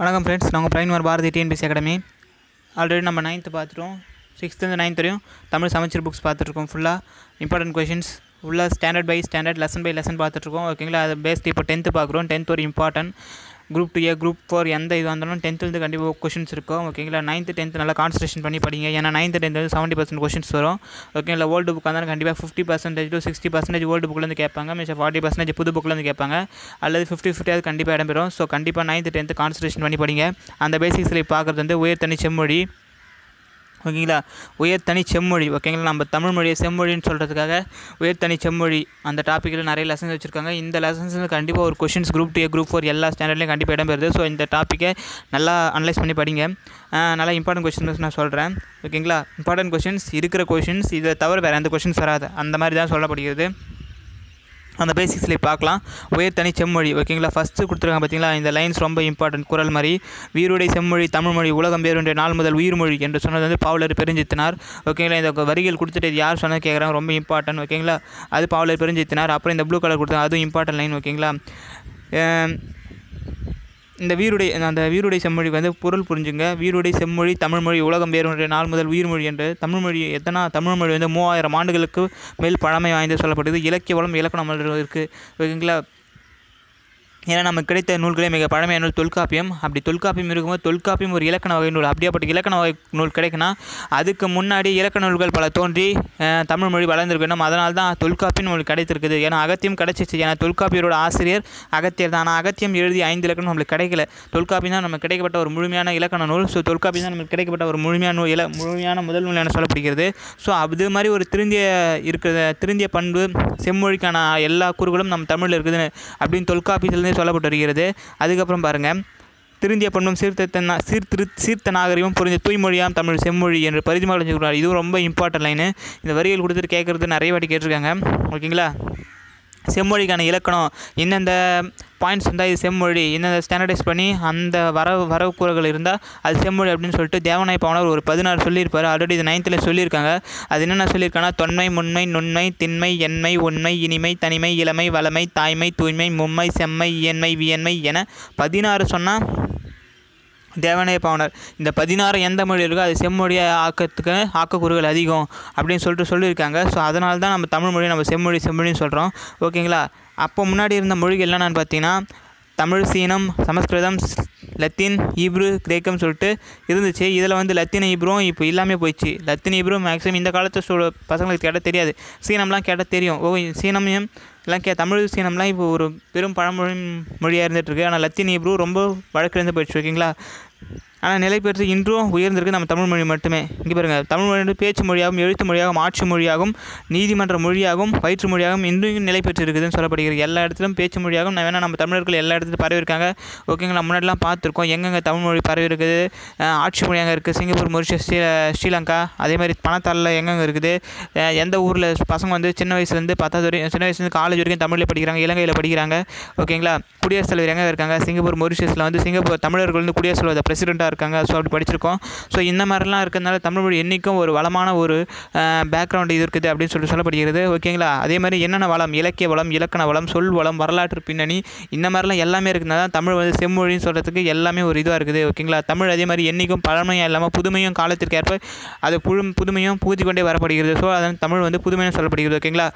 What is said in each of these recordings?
வணக்கம் ஃப்ரெண்ட்ஸ் நாங்கள் பிரைன்வர் பாரதி டிஎன்பிசி அகாடமி ஆல்ரெடி நம்ம நைன்த்து பார்த்துட்டோம். சிக்ஸ்த்துலேருந்து நைன்த் வரையும் தமிழ் சமச்சீர் புக்ஸ் பார்த்துட்ருக்கோம் ஃபுல்லாக இம்பார்ட்டன்ட் கொஷின்ஸ் ஃபுல்லாக standard by standard lesson by lesson பார்த்துட்ருக்கோம் ஓகேங்களா அது பேஸ்ட் இப்போ டென்த்து பார்க்குறோம். டென்த் ஒரு important group two A group four எந்த இது வந்தாலும் டென்த்துலேருந்து கண்டிப்பாக கொஷின்ஸ் இருக்கும். ஓகேங்களா நைன்த்து டென்த்து நல்லா கான்சன்ட்ரேஷன் பண்ணி படிங்க. ஏன்னா ninth tenth seventy percent questions வரும். ஓகேங்களா ஓல்டு புக்காக இருந்தாலும் கண்டிப்பாக fifty percentage to sixty percentage old புக்லேருந்து கேட்பாங்க. மிச்சம் ஃபார்ட்டி பர்சன்டேஜ் புது புக்லேருந்து கேட்பாங்க. அல்லது ஃபிஃப்டி ஃபிஃப்டியாவது கண்டிப்பாக இடம்பெறும். ஸோ கண்டிப்பாக நைன்த்து டென்த்து கான்சன்ட்ரேஷன் பண்ணி படிங்க. அந்த பேசிக்ஸில் பார்க்குறது வந்து உயர் தனி செம்மொழி. ஓகேங்களா? உயர் தனி செம்மொழி. ஓகேங்களா? நம்ம தமிழ் மொழியை செம்மொழின்னு சொல்கிறதுக்காக உயர் தனி செம்மொழி அந்த டாப்பிக்கில் நிறைய லெசன்ஸ் வச்சுருக்காங்க. இந்த லெசன்ஸ் கண்டிப்பாக ஒரு questions group two group four எல்லா ஸ்டாண்டர்ட்லையும் கண்டிப்பாக இடம்பெறுது. ஸோ இந்த டாப்பிக்கை நல்லா அனலைஸ் பண்ணி படிங்க. நல்லா இம்பார்ட்டன்ட் கொஷின்ஸ் நான் சொல்கிறேன் ஓகேங்களா? இம்பார்ட்டன்ட் கொஷின்ஸ் இருக்கிற கொஷின்ஸ் இதை தவிர வேறு எந்த கொஷின்ஸ் வராது. அந்த மாதிரி தான் சொல்லப்படுகிறது. அந்த பேசிக்ஸில் பார்க்கலாம். உயர் தனி செம்மொழி. ஓகேங்களா ஃபஸ்ட்டு கொடுத்துருக்காங்க பார்த்தீங்களா இந்த லைன்ஸ் ரொம்ப இம்பார்ட்டன்ட் குரல் மாதிரி வீருடை செம்மொழி தமிழ்மொழி உலகம் பேருடைய நாள் முதல் உயிர்மொழி என்று சொன்னது வந்து பாவலர் பெருஞ்சித்தினார். ஓகேங்களா இந்த வரிகள் கொடுத்துட்டு இது யார் சொன்னது கேட்குறாங்க ரொம்ப இம்பார்ட்டன்ட் ஓகேங்களா அது பாவலர் பெருஞ்சித்தினார். அப்புறம் இந்த ப்ளூ கலர் கொடுத்தாங்க அதுவும் இம்பார்ட்டன்ட் லைன் ஓகேங்களா இந்த வீருடை அந்த வீருடை செம்மொழி வந்து பொருள் புரிஞ்சுங்க. வீருடை செம்மொழி தமிழ்மொழி உலகம் வேறுடைய நாள் முதல் உயிர்மொழி என்று. தமிழ்மொழி எத்தனை தமிழ்மொழி வந்து மூவாயிரம் ஆண்டுகளுக்கு மேல் பழமை வாய்ந்து சொல்லப்படுது. இலக்கிய வளம் இலக்கணம் இருக்குது ஓகேங்களா? ஏன்னா நமக்கு கிடைத்த நூல்களே மிக பழமையான நூல் தொல்காப்பியம். அப்படி தொல்காப்பியம் இருக்கும்போது தொல்காப்பியம் ஒரு இலக்கண வகை நூல். அப்படியாப்பட்ட இலக்கண வகை நூல் கிடைக்குன்னா அதுக்கு முன்னாடி இலக்கண நூல்கள் பல தோன்றி தமிழ் மொழி வளர்ந்துருக்கணும். அதனால தான் தொல்காப்பியம் நூல் கிடைத்திருக்குது. ஏன்னா அகத்தியம் கிடைச்சிச்சு ஏன்னா தொல்காப்பியரோட ஆசிரியர் அகத்தியர் தான். ஆனால் அகத்தியம் எழுதி ஐந்து இலக்கணம் நம்மளுக்கு கிடைக்கல. தொல்காப்பியம் தான் நமக்கு கிடைக்கப்பட்ட ஒரு முழுமையான இலக்கண நூல். ஸோ தொல்காப்பியம் தான் நமக்கு கிடைக்கப்பட்ட ஒரு முழுமையான நூல். இல முழுமையான முதல் நூல் என சொல்லப்படுகிறது. ஸோ அது மாதிரி ஒரு திருந்திய இருக்கிற திருந்திய பண்பு செம்மொழிக்கான எல்லா கூறுகளும் நம்ம தமிழில் இருக்குதுன்னு அப்படின்னு தொல்காப்பியத்துலேருந்து சொல்லப்பட்டு வருகிறது. அதுக்கப்புறம் பாருங்கள் திருந்திய பண்பும் சீர்திருத்த சீர்திரு சீர்த்த நாகரிகம் புரிஞ்ச தூய்மொழியாம் தமிழ் செம்மொழி என்று பரிதிமாவளம் சொல்கிறார் இதுவும் ரொம்ப இம்பார்ட்டன்ட் லைனு இந்த வரிகள் கொடுத்துட்டு கேட்குறது நிறைய வாட்டி கேட்டிருக்காங்க. ஓகேங்களா? செம்மொழிக்கான இலக்கணம் எந்தெந்த பாயிண்ட்ஸ் இருந்தால் இது செம்மொழி இந்த ஸ்டாண்டர்டைஸ் பண்ணி அந்த வரவு வரவு கூறுகள் இருந்தால் அது செம்மொழி அப்படின்னு சொல்லிட்டு தேவநாய பாவனர் ஒரு பதினாறு சொல்லியிருப்பார். ஆல்ரெடி இது நைன்த்தில் சொல்லியிருக்காங்க. அது என்னென்ன சொல்லியிருக்காங்கன்னா தொன்மை முன்மை நுண்மை திண்மை எண்மை உண்மை இனிமை தனிமை இளமை வளமை தாய்மை தூய்மை மும்மை செம்மை இயன்மை வியன்மை என பதினாறு சொன்னால் தேவனைய பாவனர். இந்த பதினாறு எந்த மொழி இருக்கோ அது செம்மொழியை ஆக்கத்துக்கு ஆக்கக்கூறுகள் அதிகம் அப்படின்னு சொல்லிட்டு சொல்லியிருக்காங்க. ஸோ அதனால தான் நம்ம தமிழ் மொழியை நம்ம செம்மொழி செம்மொழின்னு சொல்கிறோம் ஓகேங்களா அப்போ முன்னாடி இருந்த மொழிகள் என்னென்னு பார்த்தீங்கன்னா தமிழ் சீனம் சமஸ்கிருதம் லத்தீன் ஈப்ரு கிரேக்கம் சொல்லிட்டு இருந்துச்சு. இதில் வந்து லத்தீன் ஈப்ரும் இப்போ இல்லாமல் போயிடுச்சு. லத்தீன் ஈப்ரும் மேக்ஸிமம் இந்த காலத்து சூழ பசங்களுக்கு கேட்டால் தெரியாது. சீனம்லாம் கேட்டால் தெரியும். ஓ சீனமையும் எல்லாம் கே தமிழ் சீனம்லாம் இப்போ ஒரு பெரும் பழமொழி மொழியாக இருந்துகிட்ருக்கு ஆனால் லத்தீன் ஈப்ரு ரொம்ப வழக்கிலிருந்து போயிடுச்சு ஓகேங்களா? ஆனால் நிலை பெற்று இன்றும் உயர்ந்திருக்கு நம்ம தமிழ் மொழி மட்டுமே. இங்கே பாருங்கள் தமிழ் மொழி வந்து பேச்சு மொழியாகவும் எழுத்து மொழியாகவும் ஆட்சி மொழியாகவும் நீதிமன்ற மொழியாகவும் பயிற்று மொழியாகவும் இன்றும் நிலை பெற்று இருக்குதுன்னு சொல்லப்படுகிறது. எல்லா இடத்துலையும் பேச்சு மொழியாகவும் நான் வேணால் நம்ம தமிழர்கள் எல்லா இடத்துலையும் பரவி இருக்காங்க ஓகேங்களா முன்னாடிலாம் பார்த்துருக்கோம். எங்கெங்கே தமிழ் மொழி பரவி இருக்குது ஆட்சி மொழியாக இருக்குது? சிங்கப்பூர் மொரிஷியஸ் ஸ்ரீ ஸ்ரீலங்கா அதே மாதிரி பணத்தாளில் எங்கெங்கே இருக்குது? எந்த ஊரில் பசங்க வந்து சின்ன வயசுலேருந்து பத்தாவது வரைக்கும் சின்ன வயசுலேருந்து காலேஜ் வரைக்கும் தமிழில் படிக்கிறாங்க இலங்கையில் படிக்கிறாங்க. ஓகேங்களா? குடியரசுத் தலைவர் எங்கே இருக்காங்க? சிங்கப்பூர் மொரிஷியஸில் வந்து சிங்கப்பூர் தமிழர்கள் வந்து குடியரசுத் தலைவர் பிரசிடெண்ட்டாக இருக்காங்க. ஸோ அப்படி படிச்சிருக்கோம். ஸோ இந்த மாதிரிலாம் இருக்கிறதுனால தமிழ் மொழி என்றைக்கும் ஒரு வளமான ஒரு பேக்ரவுண்ட் இது இருக்குது அப்படின்னு சொல்லிட்டு சொல்லப்படுகிறது. ஓகேங்களா அதே மாதிரி என்னென்ன வளம்? இலக்கிய வளம் இலக்கண வளம் சொல் வளம் வரலாற்று பின்னணி இந்த மாதிரிலாம் எல்லாமே இருக்கிறதுனால தான் தமிழ் வந்து செம்மொழின்னு சொல்கிறதுக்கு எல்லாமே ஒரு இதுவாக இருக்குது. ஓகேங்களா தமிழ் அதே மாதிரி என்றைக்கும் பழமையாக இல்லாமல் புதுமையும் காலத்திற்கு ஏற்ப அது புழு புதுமையும் பூத்தி கொண்டே வரப்படுகிறது. ஸோ அதன் தமிழ் வந்து புதுமையாக சொல்லப்படுகிறது. ஓகேங்களா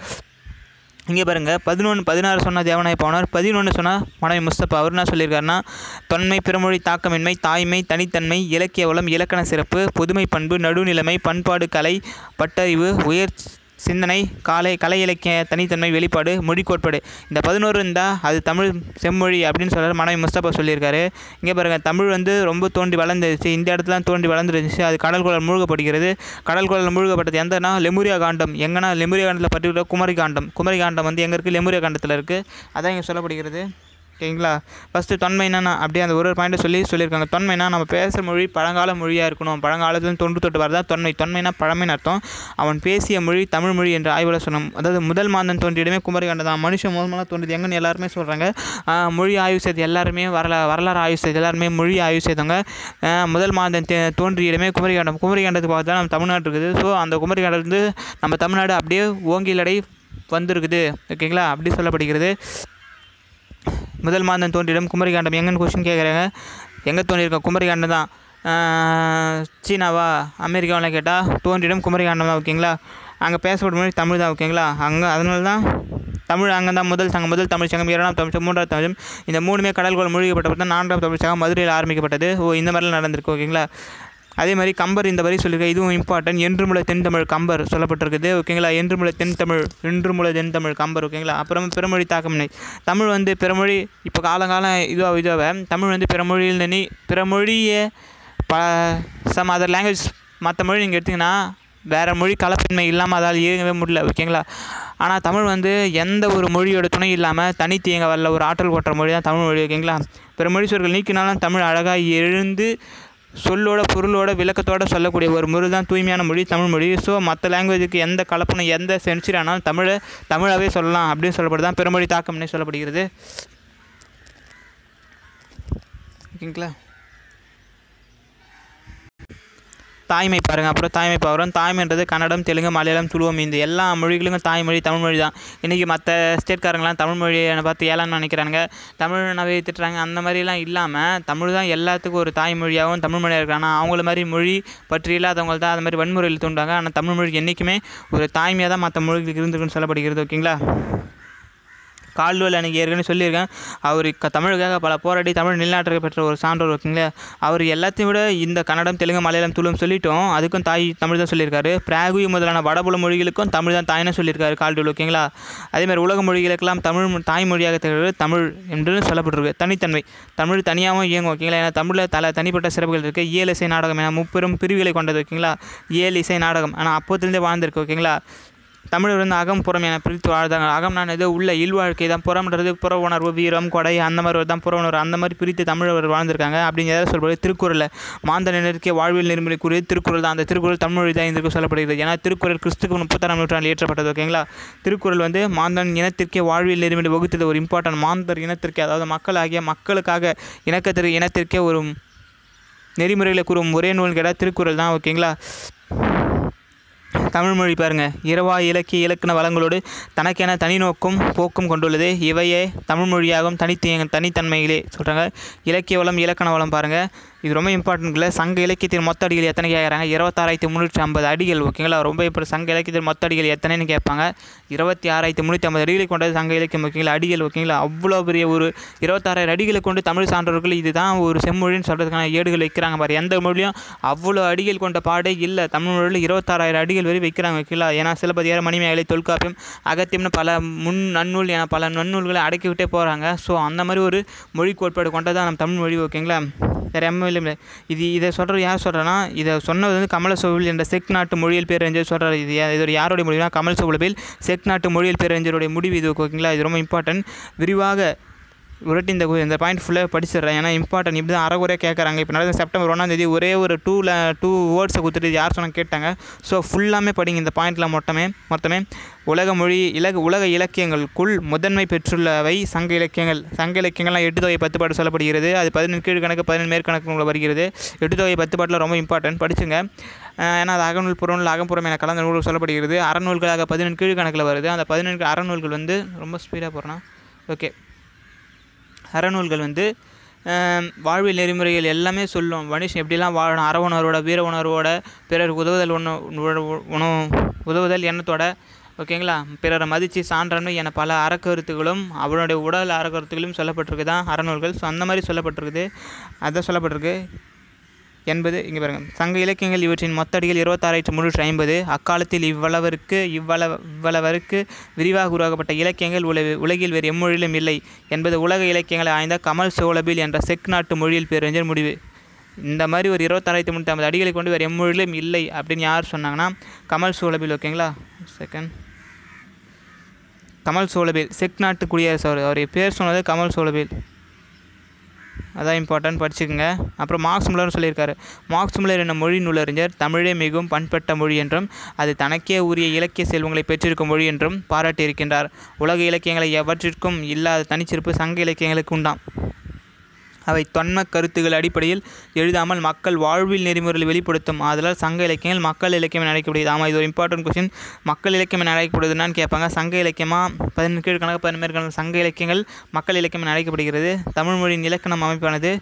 இங்கே பாருங்கள் பதினொன்று பதினாறு சொன்ன தேவநாய போனார் பதினொன்று சொன்னால் மனைவி முஸ்தபா. அவர் என்ன சொல்லியிருக்காருன்னா தொன்மை பிறமொழி தாக்கமின்மை தாய்மை தனித்தன்மை இலக்கிய வளம் இலக்கண சிறப்பு புதுமை பண்பு நடுநிலைமை பண்பாடு கலை பட்டறிவு உயர் சிந்தனை காலை கலை இலக்கிய தனித்தன்மை வெளிப்பாடு மொழி கோட்பாடு இந்த பதினோரு இருந்தால் அது தமிழ் செம்மொழி அப்படின்னு சொல்கிறார் மனைவி முஸ்தபா சொல்லியிருக்காரு. இங்கே பாருங்கள் தமிழ் வந்து ரொம்ப தோண்டி வளர்ந்துருச்சு. இந்த இடத்துல தோண்டி வளர்ந்துருந்துச்சு அது கடல் குழல் மூழ்கப்படுகிறது. கடல் குழல் மூழ்கப்பட்டது எந்தனா லெமுரியா காண்டம். எங்கன்னா லெமுரியா காண்டத்தில் பர்டிகுலர் குமரி காண்டம். குமரி காண்டம் வந்து எங்கே இருக்குது லெமுரியா காண்டத்தில் இருக்குது அதான் இங்கே சொல்லப்படுகிறது. ஓகேங்களா? ஃபஸ்ட்டு தொன்மைனா அப்படியே அந்த ஒரு ஒரு பாயிண்ட்டை சொல்லி சொல்லியிருக்காங்க. தொன்மைனா நம்ம பேசுகிற மொழி பழங்கால மொழியாக இருக்கணும். பழங்காலத்தில் தொன்று தொட்டு வரதா தொன்மை. தொன்மைனா பழமைன்னு அர்த்தம். அவன் பேசிய மொழி தமிழ் மொழி என்ற ஆய்வில் சொன்னோம். அதாவது முதல் மாந்தன் தோன்றியிடமே குமரிகாண்டம் தான். மனுஷன் முதல்ல தோன்றியது எங்கன்னு எல்லாருமே சொல்கிறாங்க மொழி ஆய்வு செய்து எல்லாருமே வரலா வரலாறு ஆய்வு செய்து எல்லாருமே மொழி ஆய்வு செய்தவங்க. முதல் மாதம் தோன்றியிடமே குமரிகண்டம். குமரிகண்டத்துக்கு பார்த்து தான் நம்ம தமிழ்நாடு இருக்குது. ஸோ அந்த குமரிகாண்டத்துலேருந்து நம்ம தமிழ்நாடு அப்படியே ஓங்கிலடை வந்திருக்குது. ஓகேங்களா? அப்படி சொல்லப்படுகிறது. முதல் மாந்தன் தோன்றிடம். குமரிகாண்டம் எங்கன்னு கொஸ்டின் கேட்குறாங்க. எங்கே தோன்றியிருக்கோம்? குமரிகாண்டம் தான். சீனாவா? அமெரிக்காவெலாம் கேட்டால் தோன்றிடம் குமரிகாண்டம் தான் ஓகேங்களா அங்கே பேசப்படும் மொழி தமிழ் தான் ஓகேங்களா அங்கே அதனால தான் தமிழ் அங்கே தான் முதல் சங்கம். முதல் தமிழ் சங்கம் இரண்டாம் தமிழ் சங்கம் மூன்றாம் தமிழ் இந்த மூணுமே கடல்கோள் மூழ்கப்பட்டப்ப தான் நான்காம் தமிழ் சங்கம் மதுரையில் ஆரம்பிக்கப்பட்டது. ஓ இந்த மாதிரிலாம் நடந்திருக்கு ஓகேங்களா அதே மாதிரி கம்பர் இந்த வரி சொல்லியிருக்கேன் இதுவும் இம்பார்ட்டன்ட் என்றுமுளை தென் தமிழ் கம்பர் சொல்லப்பட்டிருக்குது ஓகேங்களா? என்றுமுளை தென் தமிழ் தென்தமிழ் தென் தமிழ் கம்பர் ஓகேங்களா? அப்புறம் பிறமொழி தாக்கமில்லை தமிழ் வந்து பிறமொழி இப்போ காலங்காலம் இதுவாக இதுவாக தமிழ் வந்து பிறமொழியில் நீ பிறமொழியை ப சம் அதர் லாங்குவேஜ் மற்ற மொழி நீங்கள் எடுத்திங்கன்னா வேறு மொழி கலப்பின்மை இல்லாமல் அதால் இயங்கவே முடியல ஓகேங்களா? ஆனால் தமிழ் வந்து எந்த ஒரு மொழியோட துணை இல்லாமல் தனித்து இயங்க வரல ஒரு ஆற்றல் கொட்டுற மொழி தான் தமிழ் மொழி ஓகேங்களா? பிற மொழி சொற்கள் நீக்கினாலும் தமிழ் அழகாக எழுந்து சொல்லோட பொருளோட விளக்கத்தோட சொல்லக்கூடிய ஒரு மொழி தான் தூய்மையான மொழி தமிழ் மொழி. ஸோ மற்ற லாங்குவேஜுக்கு எந்த கலப்பனும் எந்த சென்சுரி ஆனாலும் தமிழை தமிழாகவே சொல்லலாம் அப்படின்னு சொல்லப்படுதான் பிறமொழி தாக்கம்னே சொல்லப்படுகிறது. ஓகேங்களா? தாய்மை பாருங்கள் அப்புறம் தாய்மை பாவரம் தாய்மைன்றது கன்னடம் தெலுங்கு மலையாளம் துளுவம் இந்த எல்லா மொழிகளுக்கும் தாய்மொழி தமிழ்மொழி தான். இன்றைக்கி மற்ற ஸ்டேட்காரங்களாம் தமிழ் மொழியை பார்த்து ஏளான்னு நினைக்கிறாங்க தமிழ்னாவே திட்டுறாங்க அந்த மாதிரிலாம் இல்லாமல் தமிழ் தான் எல்லாத்துக்கும் ஒரு தாய்மொழியாகவும் தமிழ் மொழியாக ஆனால் அவங்கள மாதிரி மொழி பற்றி இல்லாதவங்க தான் அது மாதிரி வன்முறையில் தூண்டுவாங்க. ஆனால் தமிழ் மொழி என்றைக்குமே ஒரு தாய்மையாக தான் மற்ற மொழிகளுக்கு இருந்துக்குன்னு சொல்லப்படுகிறது ஓகேங்களா? கால்டுவல் அன்றைக்கி ஏற்கனவே சொல்லியிருக்கேன். அவர் க தமிழுக்காக பல போராடி தமிழ் நிலநாட்டுக்கு பெற்ற ஒரு சான்றோர் ஓகேங்களா அவர் எல்லாத்தையும் விட இந்த கன்னடம் தெலுங்கு மலையாளம் துளும் சொல்லிட்டோம் அதுக்கும் தாய் தமிழ் தான் சொல்லியிருக்காரு. பிராகுவி முதலான வடபுல மொழிகளுக்கும் தமிழ் தான் தாய்னு சொல்லியிருக்காரு கால்டுவல் ஓகேங்களா? அதேமாதிரி உலக மொழிகளுக்கெல்லாம் தமிழ் தாய்மொழியாக திகழ்வது தமிழ் என்று சொல்லப்பட்டிருக்கு. தனித்தன்மை. தமிழ் தனியாகவும் இயங்கும் ஓகேங்களா? ஏன்னா தமிழில் தல தனிப்பட்ட சிறப்புகள் இருக்குது இயல் இசை நாடகம் என முப்பெரும் பிரிவுகளை கொண்டது ஓகேங்களா? இயல் இசை நாடகம். ஆனால் அப்போத்திலேருந்தே வாழ்ந்திருக்கு ஓகேங்களா? தமிழர் வந்து அகம் புறம் என பிரித்து வாழ்ந்தாங்க அகம் நான் உள்ள இல்வாழ்க்கை தான். புறம்ன்றது புற உணர்வு வீரம் கொடை அந்த மாதிரி தான். புற உணர்வு அந்த மாதிரி பிரித்து தமிழர் வாழ்ந்திருக்காங்க. அப்படிங்கிறத சொல்கிறது திருக்குறளில் மாந்தனினருக்கே வாழ்வில் நெறிமுறை கூறிய திருக்குறள் தான். அந்த திருக்குறள் தமிழ் தான் இதற்கு சொல்லப்படுகிறது. ஏன்னா திருக்குறள் கிறிஸ்துக்கு முப்பத்தாறாம் நூற்றாண்டில் ஏற்றப்பட்டது ஓகேங்களா? திருக்குறள் வந்து மாந்தன் இனத்திற்கே வாழ்வில் நெறிமுறை வகுத்தது ஒரு இம்பார்ட்டன்ட் மாந்தர் இனத்திற்கே அதாவது மக்களாகிய மக்களுக்காக இணக்கத்திற்கு இனத்திற்கே ஒரு நெறிமுறைகளை கூறும் ஒரே நூல் கேட்டால் திருக்குறள் தான் ஓகேங்களா? தமிழ்மொழி பாருங்கள் இரவா இலக்கிய இலக்கண வளங்களோடு தனக்கென தனி நோக்கும் போக்கும் கொண்டுள்ளது. இவையே தமிழ்மொழியாகும் தனித்து தனித்தன்மையிலே சொல்கிறாங்க இலக்கிய வளம் இலக்கண வளம் பாருங்கள் இது ரொம்ப இம்பார்ட்டன்ட் இல்லை சங்க இலக்கியத்தின் மொத்த அடிகள் எத்தனை கேட்குறாங்க? இருபத்தாறாயிரத்தி முந்நூற்றி ஐம்பது அடிகள் ஓகேங்களா? ரொம்ப இப்போ சங்க இலக்கியத்தின் மொத்த அடிகள் எத்தனைன்னு கேட்பாங்க? இருபத்தி ஆறாயிரத்தி முந்நூற்றி ஐம்பது அடிகளை கொண்டது சங்க இலக்கியம் ஓகேங்களா? அடிகள் ஓகேங்களா? அவ்வளோ பெரிய ஒரு இருபத்தாறாயிரம் அடிகளை கொண்டு தமிழ் சான்றோர்கள் இதுதான் ஒரு செம்மொழின்னு சொல்கிறதுக்கான ஏடுகள் வைக்கிறாங்க. பாரு எந்த மொழியும் அவ்வளோ அடிகள் கொண்ட பாடே இல்லை. தமிழ் மொழியில் இருபத்தாறாயிரம் அடிகள் வரை வைக்கிறாங்க ஓகேங்களா? ஏன்னா சிலப்பதிகார மணிமேகலை தொல்காப்பியம் அகத்தியம்னு பல முன் நன்னூல் என பல நன்னூல்களை அடக்கிவிட்டே போகிறாங்க ஸோ அந்த மாதிரி ஒரு மொழி கோட்பாடு கொண்டதான் நம்ம தமிழ் மொழி ஓகேங்களா? வேறு எம்எல்ஏ இல்லை இது இதை சொல்கிற யார் சொல்கிறேன்னா இதை சொன்னது வந்து கமல என்ற செக் நாட்டு மொழியில் பேரறிஞர் சொல்கிறார் இது இது ஒரு யாருடைய முடிவுனா கமல் சோவில் செக் நாட்டு மொழியில் பேரறிஞருடைய முடிவு இது ஓகேங்களா? இது ரொம்ப இம்பார்ட்டன்ட் விரிவாக உருட்டி இந்த இந்த பாயிண்ட் ஃபுல்லாக படிச்சிடுறேன். ஏன்னா இம்பார்ட்டன்ட் இப்படி தான் அறகுறையாக கேட்குறாங்க இப்போ நடந்த செப்டம்பர் ஒன்றாந்தேதி ஒரே ஒரு டூவில் டூ வேர்ட்ஸை கொடுத்துட்டு யார் சொன்னாங்க கேட்டாங்க. ஸோ ஃபுல்லாமே படிங்க இந்த பாயிண்டில் மொத்தமே. மொத்தமே உலக மொழி இலக உலக இலக்கியங்களுக்குள் முதன்மை பெற்றுள்ளவை சங்க இலக்கியங்கள். சங்க இலக்கியங்கள்லாம் எட்டு தொகை பத்து பாட்டு சொல்லப்படுகிறது. அது பதினெண் கீழ்கணக்கு பதினெண்டு மேற்கணக்கு உள்ள வருகிறது. எட்டு தொகை பத்து பாட்டில் ரொம்ப இம்பார்ட்டன்ட் படிச்சுங்க. ஏன்னா அது அகநூல் புறநூல் அகம்புறம் என கலந்த நூல்கள் சொல்லப்படுகிறது. அறநூல்களாக பதினெண்டு கீழ்கணக்கில் வருது. அந்த பதினெண்டு அறநூல்கள் வந்து ரொம்ப ஸ்பீடாக போகிறேன்னா ஓகே அறநூல்கள் வந்து வாழ்வியல் நெறிமுறைகள் எல்லாமே சொல்லும். மனுஷன் எப்படிலாம் வாழணும்? அற உணர்வோட வீர உணர்வோட பிறர் உதவுதல் ஒன்று உணவு உதவுதல் எண்ணத்தோட ஓகேங்களா? பிறரை மதித்து சான்றன்மை என பல அறக்கருத்துகளும் அவனுடைய உடல் அறக்கருத்துகளும் சொல்லப்பட்டிருக்கு தான் அறநூல்கள். ஸோ அந்த மாதிரி சொல்லப்பட்டிருக்குது. அதான் சொல்லப்பட்டிருக்கு. என்பது இங்கே பாருங்கள் சங்க இலக்கியங்கள் இவற்றின் மொத்தடியில் அடிகள் இருபத்தாறாயிரத்து ஐம்பது. அக்காலத்தில் இவ்வளவிற்கு இவ்வளவு இவ்வளவருக்கு விரிவாக உருவாக்கப்பட்ட இலக்கியங்கள் உல உலகில் வேறு எம்மொழியிலும் இல்லை. என்பது உலக இலக்கியங்களை ஆய்ந்த கமல் சோழபில் என்ற செக் நாட்டு மொழியில் பேரறிஞர் முடிவு. இந்த மாதிரி ஒரு இருபத்தாறாயிரத்தி முந்நூற்றி ஐம்பது அடிகளை கொண்டு வேறு எம்மொழியிலும் இல்லை அப்படின்னு யார் சொன்னாங்கன்னா கமல் சோழபில் ஓகேங்களா? செகண்ட் கமல் சோழபில் செக் நாட்டு குடியரசு அவர் அவருடைய பேர் சொன்னது கமல் சோழபில். அதான் இம்பார்ட்டன்ட் படிச்சுக்கோங்க. அப்புறம் மார்க்ஸ் முல்லர் சொல்லியிருக்காரு. மார்க்ஸ் முல்லர் என்னும் மொழி நூலறிஞர் தமிழே மிகவும் பண்பட்ட மொழி என்றும் அது தனக்கே உரிய இலக்கிய செல்வங்களை பெற்றிருக்கும் மொழி என்றும் பாராட்டியிருக்கின்றார். உலக இலக்கியங்களை எவற்றிற்கும் இல்லாத தனிச்சிறப்பு சங்க இலக்கியங்களுக்கு உண்டாம். அவை தொன்ம கருத்துகள் அடிப்படையில் எழுதாமல் மக்கள் வாழ்வில் நெறிமுறைகளை வெளிப்படுத்தும். அதனால் சங்க இலக்கியங்கள் மக்கள் இலக்கியம் என அழைக்கப்படுகிறது. ஆமாம் இது ஒரு இம்பார்ட்டன்ட் கொஸ்டின் மக்கள் இலக்கியம் என அழைக்கப்படுதுன்னு கேட்பாங்க. சங்க இலக்கியமாக பதினெட்டு கீழ்கணக்கு பதினேழு சங்க இலக்கியங்கள் மக்கள் இலக்கியம் என அழைக்கப்படுகிறது. தமிழ்மொழியின் இலக்கணம் அமைப்பானது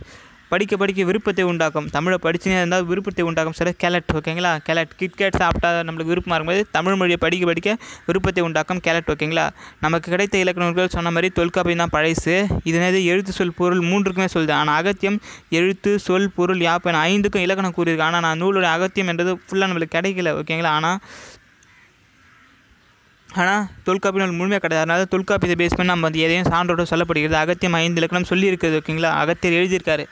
படிக்க படிக்க விருப்பத்தை உண்டாக்கும். தமிழை படிச்சுனே இருந்தால் விருப்பத்தை உண்டாக்கும். சில கேலட் ஓகேங்களா கேலட் கிட்கேட் சாப்பிட்டா நம்மளுக்கு விருப்பமாக இருக்கும்போது தமிழ் மொழியை படிக்க படிக்க விருப்பத்தை உண்டாக்கும் கேலட் ஓகேங்களா நமக்கு கிடைத்த இலக்கணங்கள் சொன்ன மாதிரி தொல்காப்பியம் தான் பழசு. இதனது எழுத்து சொல் பொருள் மூன்றுக்குமே சொல்லுது. ஆனால் அகத்தியம் எழுத்து சொல் பொருள் யாப்பன் ஐந்துக்கும் இலக்கணம் கூறியிருக்கு. ஆனால் நான் நூலோட அகத்தியம் என்றது ஃபுல்லாக நம்மளுக்கு கிடைக்கல ஓகேங்களா ஆனால் ஆனால் தொல்காப்பியம் முழுமையாக கிடையாது. அதனால் தொல்காப்பியத்தை பேஸ் பண்ணி நம்ம வந்து எதையும் சான்றோட சொல்லப்படுகிறது அகத்தியம் ஐந்து இலக்கணம் சொல்லியிருக்குது ஓகேங்களா அகத்தியர் எழுதியிருக்காரு.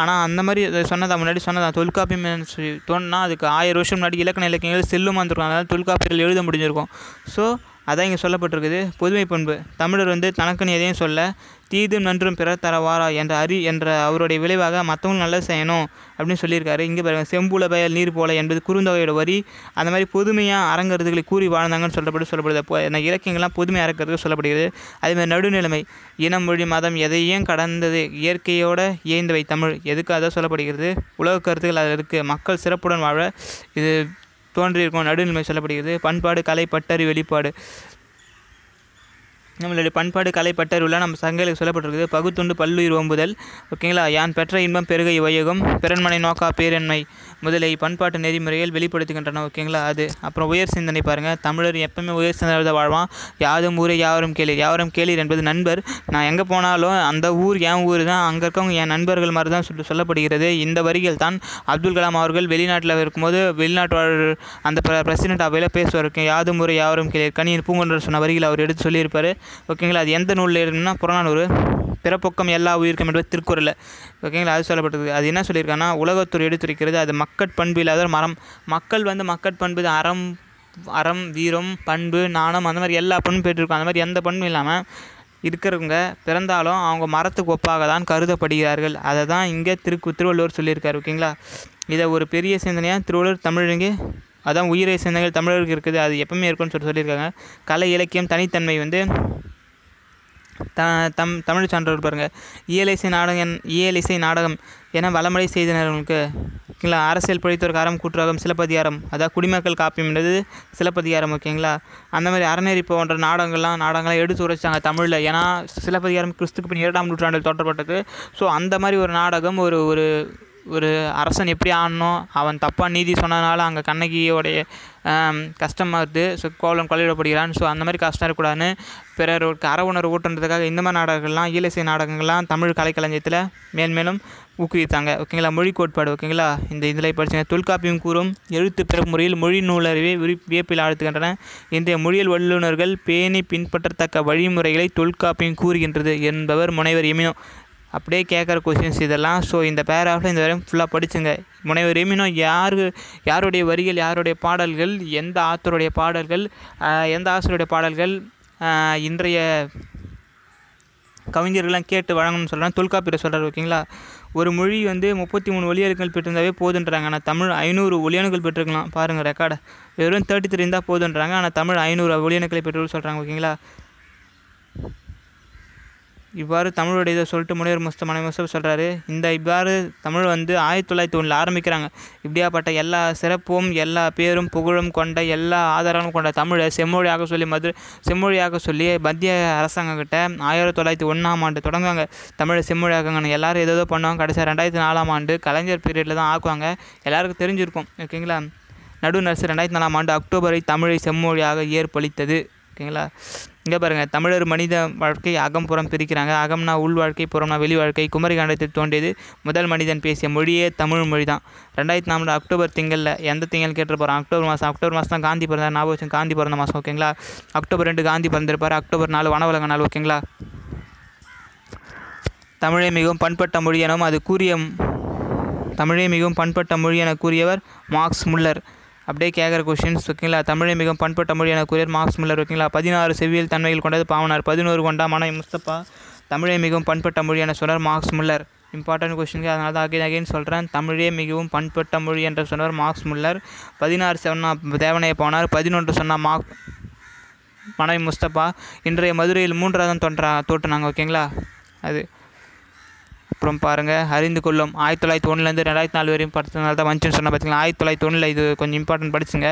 ஆனால் அந்த மாதிரி சொன்னதா முன்னாடி சொன்னதான் தொல்காப்பியம் சொல்லி தோணுனா அதுக்கு ஆயிரம் வருஷம் முன்னாடி இலக்கண இலக்கியங்கள் செல்லுமா இருந்திருக்கும் அதனால் தொல்காப்பியர்கள் எழுத முடிஞ்சிருக்கும். ஸோ அதான் இங்கே சொல்லப்பட்டிருக்குது. புதுமை பண்பு தமிழர் வந்து தனக்குன்னு எதையும் சொல்ல தீதும் நன்றும் பிறர் தரவாரா என்ற அறி என்ற அவருடைய விளைவாக மற்றவங்களும் நல்லது செய்யணும் அப்படின்னு சொல்லியிருக்காரு. இங்கே பாருங்க செம்புல பயல் நீர் போல என்பது குறுந்தொகையோட வரி. அந்த மாதிரி புதுமையாக அறங்கருதுகளை கூறி வாழ்ந்தாங்கன்னு சொல்லப்பட்டு சொல்லப்படுது. இலக்கியங்கள்லாம் புதுமை அறக்கிறதுக்கு சொல்லப்படுகிறது. அதேமாதிரி நடுநிலைமை இனம் மொழி மதம் எதையும் கடந்தது இயற்கையோட இயந்தவை தமிழ். எதுக்கு அதான் சொல்லப்படுகிறது? உலக கருத்துக்கள் அதில் இருக்குது மக்கள் சிறப்புடன் வாழ இது தோன்றியிருக்கும். நடுநிலைமை சொல்லப்படுகிறது. பண்பாடு கலை பட்டறி வெளிப்பாடு. நம்மளுடைய பண்பாடு கலை பட்டறிவுலாம் நம்ம சங்கங்களுக்கு சொல்லப்பட்டிருக்குது. பகுத்துண்டு பல்லுயிர் ஓம்புதல். ஓகேங்களா? யான் பெற்ற இன்பம் பெருகை வையகம். பிறன்மனை நோக்கா பேரன்மை. முதலை பண்பாட்டு நெறிமுறைகள் வெளிப்படுத்துகின்றன ஓகேங்களா? அது. அப்புறம் உயர் சிந்தனை பாருங்கள் தமிழர் எப்பவுமே உயர் சிந்தனை தான் வாழ்வான். யாதும் ஊரே யாவரும் கேளீர் யாவரும் கேளீர் என்பது நண்பர். நான் எங்கே போனாலும் அந்த ஊர் என் ஊர் தான். அங்கே இருக்கவங்க என் நண்பர்கள் மாதிரி தான் சொல்லி சொல்லப்படுகிறது. இந்த வரிகள் தான் அப்துல் கலாம் அவர்கள் வெளிநாட்டில் இருக்கும்போது வெளிநாட்டு அந்த பிரசிடென்ட் அவையில் பேசுவார் யாதும் ஊரே யாவரும் கேளீர். கணியின் பூங்கொன்றர் சொன்ன வரிகள் அவர் எடுத்து சொல்லியிருப்பார். ஓகேங்களா? அது எந்த நூலில் இருக்குன்னா புறநானூறு. பிறப்பொக்கம் எல்லா உயிருக்கும் என்பது திருக்குறளில் ஓகேங்களா? அது சொல்லப்பட்டது. அது என்ன சொல்லியிருக்காங்கன்னா உலகத்துறை எடுத்துரைக்கிறது அது மக்கட் பண்பு இல்லாத ஒரு மரம். மக்கள் வந்து மக்கட் பண்பு இது அறம் அறம் வீரம் பண்பு நாணம் அந்த மாதிரி எல்லா பண்பும் பெற்றிருக்கோம் அந்த மாதிரி எந்த பண்பும் இல்லாமல் இருக்கிறவங்க பிறந்தாலும் அவங்க மரத்துக்கு ஒப்பாக தான் கருதப்படுகிறார்கள். அதை தான் இங்கே திருக்கு திருவள்ளுவர் சொல்லியிருக்காரு ஓகேங்களா? இதை ஒரு பெரிய சிந்தனையாக திருவள்ளுவர் தமிழங்க அதான் உயிரை சிந்தனைகள் தமிழருக்கு இருக்குது. அது எப்பவுமே இருக்குன்னு சொல்லி சொல்லியிருக்காங்க. கலை இலக்கியம் தனித்தன்மை வந்து த தம் தமிழ் சான்றோர் பாருங்கள் இயலிசை நாடகம் இயலிசை நாடகம் என வளமடை செய்தினர்களுக்கு ஓகேங்களா அரசியல் பிழைத்தோருக்கு அறம் கூட்டுறகம் சிலப்பதிகாரம். அதாவது குடிமக்கள் காப்பியம்ன்றது சிலப்பதிகாரம் ஓகேங்களா அந்த மாதிரி அறநெறி போன்ற நாடகங்கள்லாம் நாடகங்கள்லாம் எடுத்து உரைச்சாங்க தமிழில். ஏன்னா சிலப்பதிகாரம் கிறிஸ்துக்கு பின் இரண்டாம் நூற்றாண்டில் தோற்றப்பட்டது. ஸோ அந்த மாதிரி ஒரு நாடகம் ஒரு ஒரு ஒரு அரசன் எப்படி ஆடணும் அவன் தப்பாக நீதி சொன்னதுனால அங்கே கண்ணகியோடைய கஷ்டமாக இருக்குது ஸோ கோலம் கொள்ளையிடப்படுகிறான். ஸோ அந்த மாதிரி கஷ்டம் இருக்கக்கூடாதுன்னு பிறருக்கு அற உணர்வு ஊட்டுறதுக்காக இந்த மாதிரி நாடகங்கள்லாம் ஈழசை நாடகங்கள்லாம் தமிழ் கலைக்களஞ்சியத்தில் மேன்மேலும் ஊக்குவித்தாங்க. ஓகேங்களா? மொழி கோட்பாடு ஓகேங்களா? இந்த இதில் படிச்சுங்க. தொல்காப்பியம் கூறும் எழுத்து பிறப்பு முறையில் மொழி நூலறிவை விரி வியப்பில் ஆழ்த்துகின்றன. இந்திய மொழியியல் வல்லுநர்கள் பேணி பின்பற்றத்தக்க வழிமுறைகளை தொல்காப்பியம் கூறுகின்றது என்பவர் முனைவர் எமினோ. அப்படியே கேட்குற கொஷின்ஸ் இதெல்லாம். ஸோ இந்த பேராஃபில் இந்த வரையும் ஃபுல்லாக படிச்சுங்க. முனைவர் எமினோ யாரு யாருடைய வரிகள் யாருடைய பாடல்கள் எந்த ஆத்தருடைய பாடல்கள் எந்த ஆசிரியருடைய பாடல்கள் இன்றைய கவிஞர்கள்லாம் கேட்டு வழங்கணும்னு சொல்கிறாங்க தொல்காப்பியர் சொல்கிறார் ஓகேங்களா? ஒரு மொழி வந்து முப்பத்தி மூணு ஒளியணுக்கள் பெற்றிருந்தாவே போதுன்றாங்க. ஆனால் தமிழ் ஐநூறு ஒளியணுக்கள் பெற்றிருக்கலாம். பாருங்கள் ரெக்கார்டை வெறும் தேர்ட்டி த்ரீ இருந்தால் போதுன்றாங்க. ஆனால் தமிழ் ஐநூறு ஒளியணுக்களை பெற்று சொல்கிறாங்க ஓகேங்களா? இவ்வாறு தமிழோட இதை சொல்லிட்டு முனைவர் முஸ்த மனை சொல்கிறாரு இந்த இவ்வாறு தமிழ் வந்து ஆயிரத்தி தொள்ளாயிரத்தி ஒன்றில் ஆரம்பிக்கிறாங்க. இப்படியாப்பட்ட எல்லா சிறப்பும் எல்லா பேரும் புகழும் கொண்ட எல்லா ஆதாரங்களும் கொண்ட தமிழை செம்மொழியாக சொல்லி மது செம்மொழியாக சொல்லி மத்திய அரசாங்கக்கிட்ட ஆயிரத்தி தொள்ளாயிரத்தி ஒன்றாம் ஆண்டு தொடங்குவாங்க. தமிழை செம்மொழியாக்குங்க எல்லாரும் ஏதோ பண்ணுவாங்க. கடைசியாக ரெண்டாயிரத்தி நாலாம் ஆண்டு கலைஞர் பீரியடில் தான் ஆக்குவாங்க. எல்லாருக்கும் தெரிஞ்சிருக்கும். ஓகேங்களா? நடுவு ரெண்டாயிரத்தி நாலாம் ஆண்டு அக்டோபரை தமிழை செம்மொழியாக ஏற்பளித்தது ஓகேங்களா? இங்கே பாருங்கள் தமிழர் மனித வாழ்க்கை அகம்புறம் பிரிக்கிறாங்க. அகம்னா உள் வாழ்க்கை புறம்னா வெளி வாழ்க்கை. குமரி காண்டத்தில் தோன்றியது முதல் மனிதன் பேசிய மொழியே தமிழ் மொழி தான் ரெண்டாயிரத்தி நாலு அக்டோபர் திங்களில் எந்த திங்கள் கேட்டு போகிறோம் அக்டோபர் மாதம் அக்டோபர் மாதம் தான் காந்தி பிறந்தார். ஞாபகம் வச்சு காந்தி பிறந்த மாதம் ஓகேங்களா? அக்டோபர் ரெண்டு காந்தி பிறந்திருப்பார் அக்டோபர் நாலு வனவலங்க நாள் ஓகேங்களா? தமிழை மிகவும் பண்பட்ட மொழி எனவும் அது கூறிய தமிழே மிகவும் பண்பட்ட மொழி என கூறியவர் மார்க்ஸ் முல்லர். அப்படியே கேட்குற கொஷின்ஸ் ஓகேங்களா தமிழை மிகவும் பண்பட்ட மொழி என கூறியர் மார்க்ஸ் முல்லர் ஓகேங்களா பதினாறு செவ்வியல் தன்மைகள் கொண்டது பாவனார். பதினோரு கொண்டா மன முஸ்தபா. தமிழை மிகவும் பண்பட்ட மொழி என சொன்னார் மார்க்ஸ் முல்லர். இம்பார்ட்டன்ட் கொஷினுக்கு அதனால தான் அகைன் அகைன் சொல்கிறேன் தமிழே மிகவும் பண்பட்ட மொழி என்று சொன்னார் மார்க்ஸ் முல்லர். பதினாறு செவனா தேவனையை போனார் பதினொன்று சொன்னால் மார்க் மனைவி முஸ்தபா. இன்றைய மதுரையில் மூன்றாவது தோன்றா தோற்றுனாங்க ஓகேங்களா அது அப்புறம் பாருங்கள் அறிந்து கொள்ளும். ஆயிரத்தி தொள்ளாயிரத்தி ஒன்றுலேருந்து ரெண்டாயிரத்தி நாலு வரையும் படித்ததுனால தான் வந்துச்சுன்னு சொன்ன பார்த்தீங்களா ஆயிரத்தி தொள்ளாயிரத்தி ஒன்றில் இது கொஞ்சம் இம்பார்ட்டன்ட் படிச்சுங்க.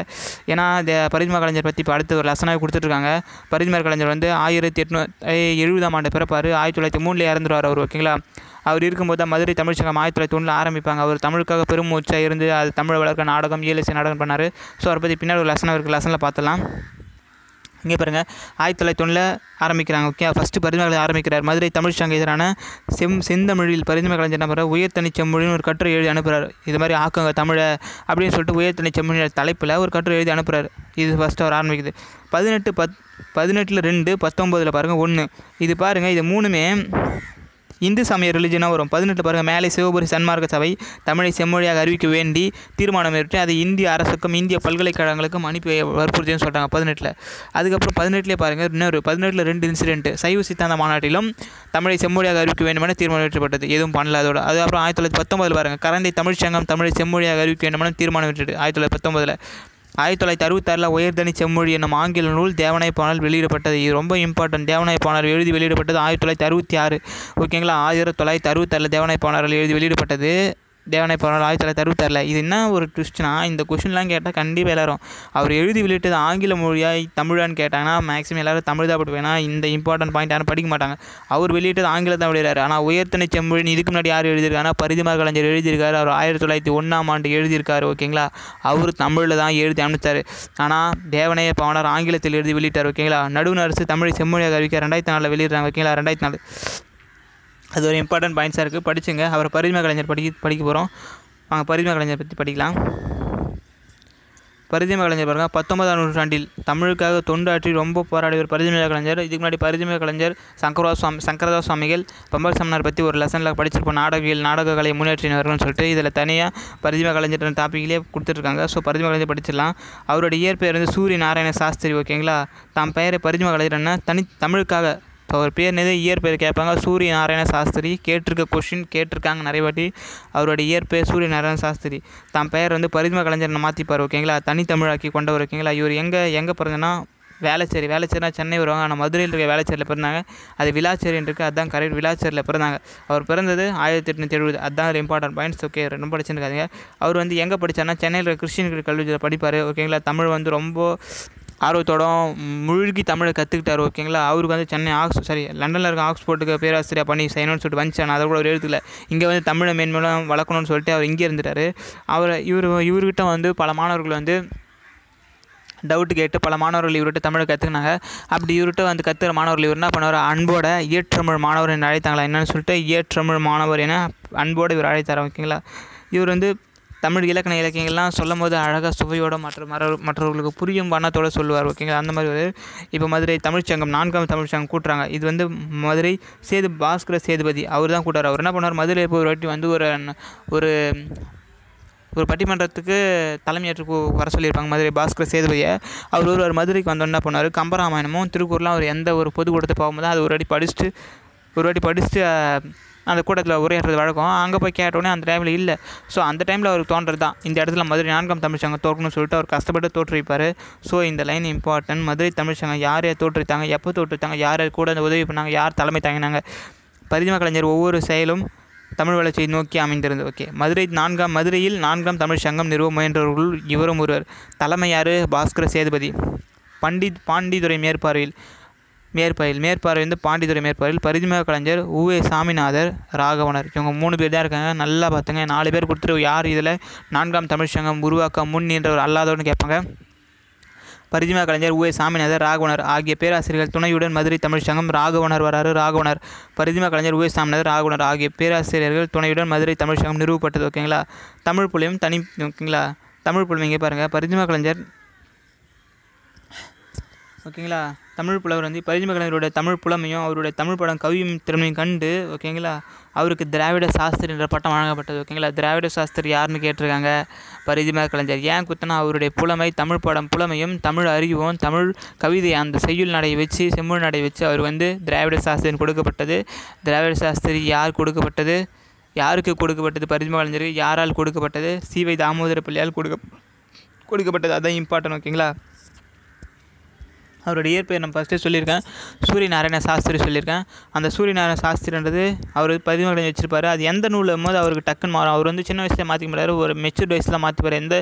ஏன்னா இந்த பரிதிமா கலைஞர் பற்றி இப்போ அடுத்து ஒரு லெசனாக கொடுத்துட்ருக்காங்க. பரிதிமா கலைஞர் வந்து ஆயிரத்தி எட்நூ எழுபதாம் ஆண்டு பிறப்பார். ஆயிரத்தி தொள்ளாயிரத்தி மூணில் இறந்துருவார் அவர் ஓகேங்களா அவர் இருக்கும்போது தான் மதுரை தமிழ்ச்சங்கம் ஆயிரத்தி தொள்ளாயிரத்தி ஒன்றில் ஆரம்பிப்பாங்க. அவர் தமிழுக்காக பெரும் மூச்சாக இருந்து அது தமிழ் வளர்க்க நாடகம் ஏஎல்எஸ்சி நாடகம் பண்ணார். ஸோ அவரை பற்றி பின்னாடி ஒரு லெசன் இருக்குது லெசனில் பார்த்துலாம் இங்கே பாருங்கள் ஆயிரத்தி தொள்ளாயிரத்தி ஒன்றில் ஆரம்பிக்கிறாங்க ஓகே ஃபஸ்ட்டு பரிந்துரை ஆரம்பிக்கிறார். மதுரை தமிழ் சங்க எதிரான செம் செந்தமிழில் பரிந்துரை கலைஞர் என்ன பண்ணுறார்? உயர்தனி செம்மொழின்னு ஒரு கட்டுரை எழுதி அனுப்புகிறார் இது மாதிரி ஆக்குங்க தமிழை அப்படின்னு சொல்லிட்டு உயர்தனி செம்மொழி தலைப்பில் ஒரு கட்டுரை எழுதி அனுப்புகிறார் இது ஃபஸ்ட்டு அவர் ஆரம்பிக்குது. பதினெட்டு பத் பதினெட்டில் ரெண்டு பத்தொம்போதில் பாருங்கள் ஒன்று இது பாருங்கள் இது மூணுமே இந்து சமய ரிலிஜனாக வரும். பதினெட்டு பாருங்கள் மேலே சிவபுரி சன்மார்க்க சபை தமிழை செம்மொழியாக அறிவிக்க வேண்டி தீர்மானம் ஏற்று அதை இந்திய அரசுக்கும் இந்திய பல்கலைக்கழகங்களுக்கும் அனுப்பி வற்புறுத்தின்னு சொல்கிறாங்க பதினெட்டில். அதுக்கப்புறம் பதினெட்டுலேயே பாருங்கள் இன்னொரு பதினெட்டில் ரெண்டு இன்சிடென்ட் சைவ சித்தாந்த மாநாட்டிலும் தமிழை செம்மொழியாக அறிவிக்க வேண்டுமென தீர்மானம் ஏற்றப்பட்டது. எதுவும் பண்ணல அதோட. அது அப்புறம் ஆயிரத்தி தொள்ளாயிரத்தி பத்தொம்பதில் பாருங்கள் கரந்தை தமிழ்ச்சங்கம் தமிழை செம்மொழியாக அறிவிக்க வேண்டுமென தீர்மானம் ஏற்றது. ஆயிரத்தி தொள்ளாயிரத்தி பத்தொம்பதில் ஆயிரத்தி தொள்ளாயிரத்தி அறுபத்தாறில் உயர்தனி செம்மொழி என்னும் ஆங்கில நூல் தேவநாய பாணல் வெளியிடப்பட்டது. இது ரொம்ப இம்பார்ட்டன்ட் தேவநாய பாணர் எழுதி வெளியிடப்பட்டது ஆயிரத்தி தொள்ளாயிரத்தி அறுபத்தி ஆறு. ஓகேங்களா? ஆயிரத்தி தொள்ளாயிரத்தி அறுபத்தாறில் தேவநாய பாணர்கள் எழுதி வெளியிடப்பட்டது. தேவனை பரவாயில்ல ஆயிரத்தி தொள்ளாயிரத்தி அறுபத்தாறில் இது என்ன ஒரு ட்விஸ்ட்னா இந்த கொஷின்லாம் கேட்டால் கண்டிப்பாக எல்லாரும் அவர் எழுதி வெளியிட்டது ஆங்கில மொழியாய் தமிழான்னு கேட்டாங்கன்னா மேக்ஸிமம் எல்லாரும் தமிழ் தான் போட்டு இந்த இம்பார்ட்டன்ட் பாயிண்ட் யாரும் படிக்க மாட்டாங்க. அவர் வெளியிட்டது ஆங்கிலத்தை வெளியிடாரு ஆனால் உயர்த்தனை செம்மொழி இதுக்கு முன்னாடி யார் எழுதியிருக்காருன்னா பரிதிமார் கலைஞர் எழுதியிருக்காரு. அவர் ஆயிரத்தி தொள்ளாயிரத்தி ஒன்றாம் ஆண்டு எழுதியிருக்காரு ஓகேங்களா? அவர் தமிழில் தான் எழுதி அனுப்பிச்சார். ஆனால் தேவனைய பவனர் ஆங்கிலத்தில் எழுதி வெளியிட்டார் ஓகேங்களா? நடுவண் அரசு தமிழை செம்மொழியாக அறிவிக்க ரெண்டாயிரத்தி நாலில் வெளியிடுறாங்க ஓகேங்களா? ரெண்டாயிரத்தி நாலு. அது ஒரு இம்பார்ட்டன்ட் பாயிண்ட்ஸாக இருக்குது படிச்சுங்க. அவரை பரிதிம கலைஞர் படிக்க படிக்க போகிறோம் வாங்க பரிதிம கலைஞர் பற்றி படிக்கலாம். பரிதிம கலைஞர் பாருங்கள் பத்தொன்பதாம் நூற்றாண்டில் தமிழுக்காக தொண்டாற்றி ரொம்ப போராடியவர் பரிதிம கலைஞர். இதுக்கு முன்னாடி பரிதிம கலைஞர் சங்கரதாஸ் சுவாமி சங்கரதாஸ் சுவாமிகள் பம்பல் சம்னார் பற்றி ஒரு லெசனில் படிச்சிருப்போம். நாடகியல் நாடக கலை முன்னேற்றினவர்கள்னு சொல்லிட்டு இதில் தனியாக பரிதிம கலைஞர் டாப்பிக்கிலே கொடுத்துருக்காங்க ஸோ பரிதிம கலைஞர் படிச்சிடலாம். அவருடைய இயற்பெயர் வந்து சூரிய நாராயண சாஸ்திரி ஓகேங்களா தாம் பெயரை பரிதிம கலைஞர்னா தனி தமிழுக்காக இப்போ அவர் பேர் என்னது இயற்பெயர் கேட்பாங்க. சூரிய நாராயண சாஸ்திரி கேட்டிருக்க கொஷின் கேட்டிருக்காங்க நிறைய வாட்டி. அவரோட இயற்பெயர் சூரிய நாராயண சாஸ்திரி. தான் பெயர் வந்து பரிதிம கலைஞர்னு மாற்றிப்பார் ஓகேங்களா தனித்தமிழாக்கி கொண்டவர் ஓகேங்களா இவர் எங்கே எங்கே பிறந்தனா? வேளச்சேரி வேளச்சேரினா சென்னை வருவாங்க. ஆனால் மதுரையில் இருக்க வேளச்சேரியில் பிறந்தாங்க. அது விலாச்சேரின்னு இருக்குது அதுதான் கரெக்ட் விலாச்சேரியில் பிறந்தாங்க. அவர் பிறந்தது ஆயிரத்தி எட்நூற்றி எழுபது. அதுதான் ஒரு இம்பார்ட்டன்ட் பாயிண்ட்ஸ் ஓகே ரொம்ப படிச்சுருக்காங்க அவர் வந்து எங்கே படித்தார்னா சென்னையில் இருக்க கிறிஸ்டின் கல்லூரியில் படிப்பார் ஓகேங்களா தமிழ் வந்து ரொம்ப ஆர்வத்தோட முழுகி தமிழை கற்றுக்கிட்டார் ஓகேங்களா? அவருக்கு வந்து சென்னை ஆக்ஸ் சாரி லண்டனில் இருக்க ஆக்ஸ்போர்ட்டுக்கு பேராசிரியர் பண்ணி செய்யணும்னு சொல்லிட்டு வந்துச்சு. ஆனால் அதை கூட அவர் எழுத்துல இங்கே வந்து தமிழை மேன்மேலும் வளர்க்கணும்னு சொல்லிட்டு அவர் இங்கே இருந்துட்டார். அவர் இவர் இவர்கிட்ட வந்து பல மாணவர்கள் வந்து டவுட் கேட்டு பல மாணவர்கள் இவர்கிட்ட தமிழை கற்றுக்கினாங்க அப்படி இவர்கிட்ட வந்து கற்றுக்கிற மாணவர்கள் இவர் என்ன பண்ணுவார்? அன்போட இயற்றமிழ் மாணவர் என்று அழைத்தாங்களா? என்னன்னு சொல்லிட்டு இயற்றமிழ் மாணவர் என அன்போடு இவர் அழைத்தார் ஓகேங்களா? இவர் வந்து தமிழ் இலக்கண இலக்கியங்கள்லாம் சொல்லும் போது அழகாக சுவையோட மற்ற மற மற்றவர்களுக்கு புரியும் வண்ணத்தோடு சொல்லுவார் ஓகேங்களா அந்த மாதிரி ஒரு இப்போ மதுரை தமிழ்ச்சங்கம் நான்காம் தமிழ்ச்சங்கம் கூட்டுறாங்க. இது வந்து மதுரை சேது பாஸ்கர சேதுபதி அவர் தான் கூட்டார் அவர் என்ன பண்ணார் மதுரை இப்போ ஒரு வாட்டி வந்து ஒரு ஒரு ஒரு பட்டிமன்றத்துக்கு தலைமையேற்று வர சொல்லியிருப்பாங்க மதுரை பாஸ்கர சேதுபதியை. அவர் ஒரு மதுரைக்கு வந்து என்ன பண்ணார் கம்பராமாயணமும் திருக்குறளும் அவர் எந்த ஒரு பொதுக்கூட்டத்தை போகும்போது அது ஒரு வாட்டி படிச்சுட்டு ஒரு வாட்டி படிச்சுட்டு அந்த கூட்டத்தில் உரையாடுறது வழக்கம். அங்கே போய் கேட்டோடனே அந்த டைமில் இல்லை. ஸோ அந்த டைமில் அவருக்கு தோன்றது தான். இந்த இடத்துல மதுரை நான்காம் தமிழ்ச்சங்கம் தோற்கணும்னு சொல்லிட்டு அவர் கஷ்டப்பட்டு தோற்றுவிப்பார். ஸோ இந்த லைன் இம்பார்ட்டன்ட் மதுரை தமிழ்ச்சங்கம் யார் யார் தோற்றுவித்தாங்க எப்போ தோற்றுவித்தாங்க யார் யார் கூட அந்த உதவி பண்ணாங்க யார் தலைமை தாங்கினாங்க பரிதிம கலைஞர் ஒவ்வொரு செயலும் தமிழ் வளர்ச்சியை நோக்கி அமைந்திருந்தது. ஓகே மதுரை நான்காம் மதுரையில் நான்காம் தமிழ் சங்கம் நிறுவ முயன்றவர்கள் இவரும் ஒருவர். தலைமையார் பாஸ்கர சேதுபதி. பண்டித் பாண்டிதுரை மேற்பார்வையில். மேற்பார்வையில் மேற்பார்வை வந்து பாண்டித்துறை மேற்பார்வையில் பரிதிம கலைஞர் உவே சாமிநாதர் ராகவனர். இவங்க மூணு பேர் தான் இருக்காங்க. நல்லா பார்த்துங்க. நாலு பேர் கொடுத்துட்டு யார் இதில் நான்காம் தமிழ் சங்கம் உருவாக்க முன் நின்றவர் அல்லாதவர்னு கேட்பாங்க. பரிதிமா கலைஞர் உவே சாமிநாதர் ராகவனர் ஆகிய பேராசிரியர்கள் துணையுடன் மதுரை தமிழ் சங்கம் ராகவனர் வராரு. ராகவனர் பரிதிமா கலைஞர் உவே சாமிநாதர் ராகவனர் ஆகிய பேராசிரியர்கள் துணையுடன் மதுரை தமிழ் சங்கம் நிறுவப்பட்டது. ஓகேங்களா? தமிழ் புலியும் தனி ஓகேங்களா? தமிழ் புலம் இங்கே பாருங்கள் பரிதிமா கலைஞர் ஓகேங்களா? தமிழ் புலவர் வந்து பரிதிம கலைஞருடைய தமிழ் புலமையும் அவருடைய தமிழ் படம் கவியும் திறமையும் கண்டு ஓகேங்களா? அவருக்கு திராவிட சாஸ்திரி என்ற பட்டம் வழங்கப்பட்டது ஓகேங்களா? திராவிட சாஸ்திரி யாருன்னு கேட்டிருக்காங்க? பரிதிம கலைஞர். ஏன் குத்தனா? அவருடைய புலமை தமிழ் படம் புலமையும் தமிழ் அறிவும் தமிழ் கவிதை அந்த செய்யுள் நடை வச்சு செம்மொழி நடை வச்சு அவர் வந்து திராவிட சாஸ்திரின்னு கொடுக்கப்பட்டது. திராவிட சாஸ்திரி யார் கொடுக்கப்பட்டது? யாருக்கு கொடுக்கப்பட்டது பரிதிம கலைஞருக்கு? யாரால் கொடுக்கப்பட்டது? சிவை தாமோதர பிள்ளையால் கொடுக்க கொடுக்கப்பட்டது. அதான் இம்பார்ட்டன்ட் ஓகேங்களா? அவரோட இயற்பெயர் நான் ஃபஸ்ட்டே சொல்லியிருக்கேன். சூரிய நாராயண சாஸ்திரி சொல்லியிருக்கேன். அந்த சூரிய நாராயண சாஸ்திரின்றது அவர் பதிமூணு வச்சிருப்பாரு. அது எந்த நூல் போது அவருக்கு டக்குன்னு மாறும். அவர் வந்து சின்ன வயசில் மாற்றிக்க முடியாது ஒரு மெச்சூர் வயசில் மாற்றிப்பார் எந்த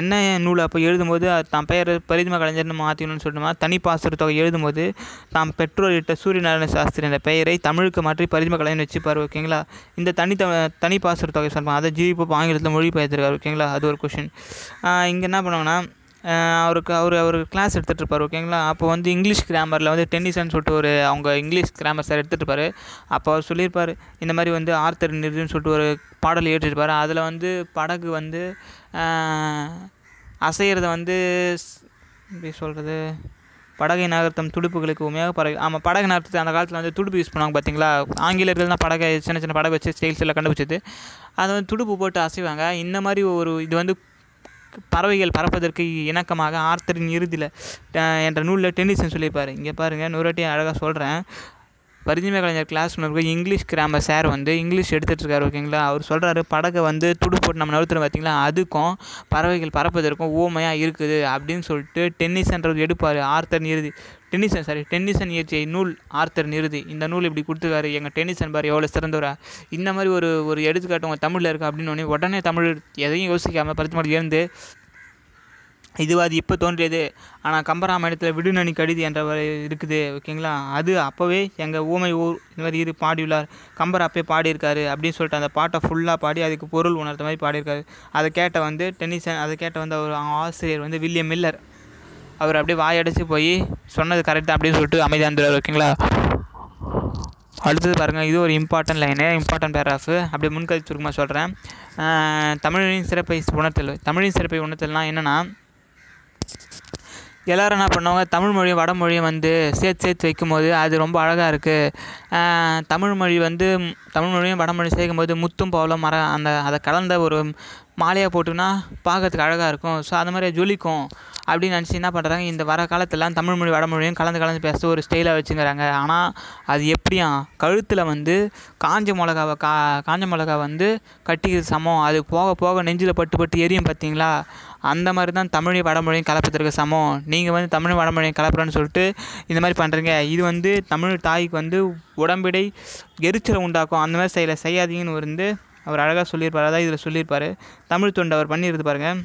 என்ன நூல் அப்போ எழுதும்போது அது தான் பெயர் பரிதிம கலைஞர்னு மாற்றிக்கணும்னு சொல்லணுமா தனி பாசுர தொகை எழுதும்போது தாம் பெற்றோர்கிட்ட சூரிய நாராயண சாஸ்திரி என்ற பெயரை தமிழுக்கு மாற்றி பரிதிம கலைஞர் வச்சுப்பார். ஓகேங்களா? இந்த தனி த தனி பாசுர தொகை சொல்லுவாங்க அதை ஜிபி ஆங்கிலத்தில் மொழிபெயர்த்திருக்காரு. ஓகேங்களா? அது ஒரு கொஷின் இங்கே என்ன பண்ணுவாங்கன்னா அவருக்கு அவர் அவர் கிளாஸ் எடுத்துகிட்டு இருப்பார் ஓகேங்களா அப்போ வந்து இங்கிலீஷ் கிராமரில் வந்து டென்னிஸ்னு சொல்லிட்டு ஒரு அவங்க இங்கிலீஷ் கிராமர் சார் எடுத்துகிட்டு அப்போ அவர் சொல்லியிருப்பார் இந்த மாதிரி வந்து ஆர்த்தர் நிறுதுன்னு சொல்லிட்டு ஒரு பாடல் ஏற்றிருப்பார் அதில் வந்து படகு வந்து அசைகிறத வந்து எப்படி சொல்கிறது படகை நகர்த்தம் துடுப்புகளுக்கு உண்மையாக படகு ஆமாம் படகு நகர்த்தத்தை அந்த காலத்தில் வந்து துடுப்பு யூஸ் பண்ணுவாங்க பார்த்தீங்களா ஆங்கிலேயர்கள் தான் படகை சின்ன சின்ன படகு வச்சு ஸ்டைல்ஸ் எல்லாம் கண்டுபிடிச்சது. அதை வந்து துடுப்பு போட்டு அசைவாங்க. இந்த மாதிரி ஒரு இது வந்து பறவைகள் பறப்பதற்கு இணக்கமாக ஆர்த்தரின் இறுதியில் என்ற நூலில் டென்னிசன் சொல்லியிருப்பார். இங்கே பாருங்கள் நூறாட்டி அழகாக சொல்கிறேன் வரிஞ்சிமை கலைஞர் கிளாஸ் ஒன்று இங்கிலீஷ் கிராமர் சார் வந்து இங்கிலீஷ் எடுத்துகிட்டு இருக்காரு ஓகேங்களா அவர் சொல்கிறாரு படகை வந்து துடு போட்டு நம்ம நவுத்துறோம் பார்த்திங்களா அதுக்கும் பறவைகள் பறப்பதற்கும் ஊமையாக இருக்குது அப்படின்னு சொல்லிட்டு டென்னிஸ்ன்றது எடுப்பார் ஆர்த்தர் இறுதி டென்னிசன் சாரி டென்னிசன் இயற்றிய நூல் ஆர்த்தர் நிறுதி இந்த நூல் இப்படி கொடுத்துருக்காரு எங்கள் டென்னிசன் பாரு எவ்வளோ சிறந்தவரா? இந்த மாதிரி ஒரு ஒரு எடுத்துக்காட்டு உங்கள் தமிழில் இருக்கா அப்படின்னு உடனே உடனே தமிழ் எதையும் யோசிக்காமல் பருத்தி இருந்து இதுவாது அது இப்போ தோன்றியது. ஆனால் கம்பராமாயணத்தில் விடுநனி கடிது என்ற இருக்குது ஓகேங்களா? அது அப்போவே எங்கள் ஊமை ஊர் இந்த மாதிரி இரு பாடியுள்ளார். கம்பர் அப்பே பாடியிருக்காரு அப்படின்னு சொல்லிட்டு அந்த பாட்டை ஃபுல்லாக பாடி அதுக்கு பொருள் உணர்த்த மாதிரி பாடியிருக்காரு. அதை கேட்ட வந்து டென்னிசன் அதை கேட்ட வந்து அவர் ஆசிரியர் வந்து வில்லியம் மில்லர். அவர் அப்படியே வாயடைச்சு போய் சொன்னது கரெக்ட் அப்படின்னு சொல்லிட்டு அமைதியாக இருந்துருவார் ஓகேங்களா? அடுத்தது பாருங்கள் இது ஒரு இம்பார்ட்டன்ட் லைனு இம்பார்ட்டன்ட் பேராஃபு அப்படியே முன்கதி சுருக்கமாக சொல்கிறேன் தமிழின் சிறப்பை உணர்த்தல். தமிழின் சிறப்பை உணர்த்தல்னால் என்னென்னா எல்லோரும் என்ன பண்ணுவாங்க? தமிழ் மொழியும் வடமொழியும் வந்து சேர்த்து சேர்த்து வைக்கும்போது அது ரொம்ப அழகாக இருக்குது தமிழ் மொழி வந்து தமிழ் மொழியும் வடமொழியும் சேர்க்கும்போது முத்தும் பவளம் மர அந்த அதை கலந்த ஒரு மாலையாக போட்டுனா பார்க்கறதுக்கு அழகாக இருக்கும். ஸோ அது மாதிரி ஜொலிக்கும் அப்படின்னு நினச்சி என்ன பண்ணுறாங்க இந்த வர காலத்துலலாம் தமிழ் மொழி வடமொழியும் கலந்து கலந்து பேச ஒரு ஸ்டைலாக வச்சுக்கிறாங்க. ஆனால் அது எப்படியா? கழுத்தில் வந்து காஞ்ச மிளகாவை கா காஞ்ச மிளகா வந்து கட்டிக்கிறது சமம். அது போக போக நெஞ்சில் பட்டு பட்டு எரியும் பார்த்தீங்களா அந்த மாதிரி தான் தமிழையும் வடமொழியும் கலப்பதற்கு சமம். நீங்கள் வந்து தமிழ் வடமொழியும் கலப்புறேன்னு சொல்லிட்டு இந்த மாதிரி பண்ணுறீங்க இது வந்து தமிழ் தாய்க்கு வந்து உடம்பிடை எரிச்சலை உண்டாக்கும். அந்த மாதிரி செய்யலை செய்யாதீங்கன்னு வந்து அவர் அழகாக சொல்லியிருப்பார். அதான் இதில் சொல்லியிருப்பார். தமிழ் தொண்டு அவர் பண்ணியிருந்து பாருங்கள்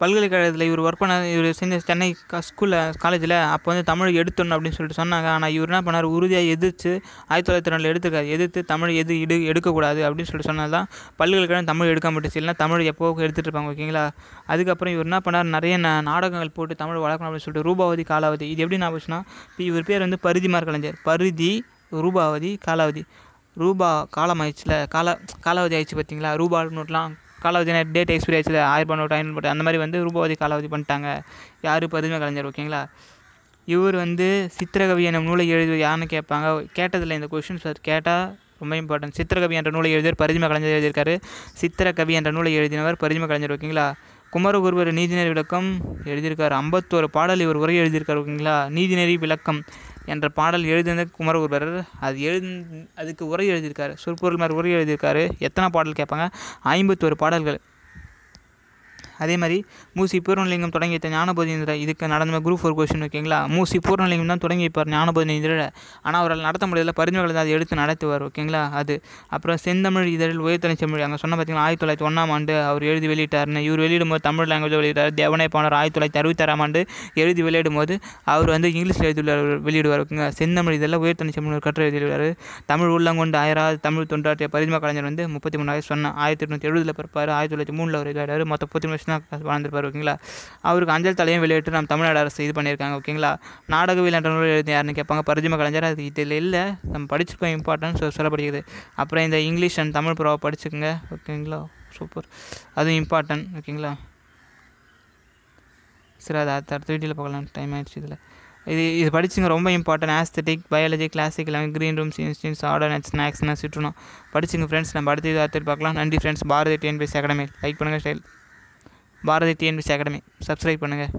பல்கலைக்கழகத்தில் இவர் ஒர்க் பண்ண இவர் சேர்ந்த சென்னை ஸ்கூலில் காலேஜில் அப்போ வந்து தமிழ் எடுத்துடணும் அப்படின்னு சொல்லிட்டு சொன்னாங்க. ஆனால் இவர் என்ன பண்ணார்? உறுதியாக எதிர்த்து ஆயிரத்தி தொள்ளாயிரத்தி ரெண்டில் எடுத்துக்காரு எதிர்த்து தமிழ் எது எடு எடுக்கக்கூடாது அப்படின்னு சொல்லிட்டு சொன்னால் தான் பல்கலைக்கழகம் தமிழ் எடுக்க மாட்டுச்சு இல்லைன்னா தமிழ் எப்போ எடுத்துகிட்டு இருப்பாங்க ஓகேங்களா அதுக்கப்புறம் இவர் என்ன பண்ணார்? நிறைய நாடகங்கள் போட்டு தமிழ் வளர்க்கணும் அப்படின்னு சொல்லிட்டு ரூபாவதி காலாவதி. இது எப்படி நான் போச்சுன்னா இப்போ இவர் பேர் வந்து பரிதிமார் கலைஞர். பரிதி ரூபாவதி காலாவதி. ரூபா காலம் ஆயிடுச்சுல கால காலாவதி ஆயிடுச்சு பார்த்தீங்களா ரூபா நோட்லாம் காலாவதி டேட் எக்ஸ்பைரி ஆச்சு ஆயிரம் நோட்டு ஐநூறு நோட்டு அந்த மாதிரி வந்து ரூபாவதி காலாவதி பண்ணிட்டாங்க. யார் பதுமை கலைஞர் ஓகேங்களா இவர் வந்து சித்திரகவி எனும் நூலை எழுதி யாருன்னு கேட்பாங்க? கேட்டதில்லை இந்த கொஷின் சார் கேட்டால் ரொம்ப இம்பார்ட்டன்ட் சித்திரகவி என்ற நூலை எழுதியவர் பரிதிம கலைஞர் எழுதியிருக்காரு. சித்திரகவி என்ற நூலை எழுதினவர் பரிதிம கலைஞர் ஓகேங்களா குமரகுருவர் நீதிநெறி விளக்கம் எழுதியிருக்காரு. ஐம்பத்தோரு பாடல் இவர் உரை எழுதியிருக்காரு ஓகேங்களா நீதிநெறி விளக்கம். என்ற பாடல் எழுதினது குமரகுருபரர் அது எழுதி அதுக்கு உரை எழுதியிருக்காரு. சொற்பொருள் மாதிரி உரை எழுதியிருக்காரு. எத்தனை பாடல் கேட்பாங்க? ஐம்பத்தோரு பாடல்கள். அதே மாதிரி மூசி பூர்ணலிங்கம் தொடங்கி வைத்த ஞானபோதிந்திர இதுக்கு நடந்த குரூப் ஃபோர் கொஸ்டின் ஓகேங்களா மூசி பூர்ணலிங்கம் தான் தொடங்கி வைப்பார் ஞானபோதிந்திர ஆனால் அவரால் நடத்த முடியல. பரிந்துரைகளை அதை எடுத்து நடத்துவார் ஓகேங்களா? அது. அப்புறம் செந்தமிழ் இதழில் உயர்த்தலை செம்மொழி. அங்கே சொன்ன பார்த்தீங்கன்னா ஆயிரத்தி தொள்ளாயிரத்தி ஒன்றாம் ஆண்டு அவர் எழுதி வெளியிட்டார்னு இவர் வெளியிடும்போது தமிழ் லாங்குவேஜ் வெளியிட்டார். தேவனை பாணர் ஆயிரத்தி தொள்ளாயிரத்தி அறுபத்தாறாம் ஆண்டு எழுதி வெளியிடும் போது அவர் வந்து இங்கிலீஷில் எழுதி வெளியிடுவார் ஓகேங்க செந்தமிழ் இதெல்லாம் உயர்த்தலை செம்மொழி கட்டுரை எழுதியுள்ளார். தமிழ் உள்ளங்கொண்டு ஆயிராவது தமிழ் தொண்டாற்றிய பரிதிமா கலைஞர் வந்து முப்பத்தி மூணு வயசு சொன்ன ஆயிரத்தி எட்நூற்றி எழுபதில் பிறப்பார். ஆயிரத்தி தொள்ளாயிரத்தி மூணில் அவர் இதாகிறார் மொத்தம் முப்பத்தி வருஷம் தான் வாழ்ந்திருப்பார். ஓகேங்களா? அவருக்கு அஞ்சல் தலையும் வெளியிட்டு நம்ம தமிழ்நாடு அரசு இது பண்ணியிருக்காங்க ஓகேங்களா? நாடகவியல் என்ற நூல் எழுதி யாருன்னு கேட்பாங்க பரிஜம கலைஞர்? அது இதில் இல்லை நம்ம படிச்சிருக்கோம் இம்பார்ட்டன்ஸ் சொல்லப்படுகிறது அப்புறம் இந்த இங்கிலீஷ் அண்ட் தமிழ் ப்ரோவை படிச்சுக்கோங்க ஓகேங்களா? சூப்பர். அதுவும் இம்பார்ட்டன்ட் ஓகேங்களா? சரி அது அடுத்த அடுத்த வீடியோவில் பார்க்கலாம் டைம் ஆயிடுச்சு இதில். இது இது படிச்சுங்க ரொம்ப இம்பார்ட்டன்ட் ஆஸ்தட்டிக் பயாலஜி கிளாசிக் எல்லாமே green rooms instincts order and ஸ்நாக்ஸ்னா சுற்றணும் படிச்சுங்க ஃப்ரெண்ட்ஸ் நம்ம அடுத்த இது அடுத்து பார்க்கலாம். நன்றி friends Bharathi TNPS academy like பண்ணுங்கள் style Bharathi TNPSC academy. Subscribe பண்ணுங்கள்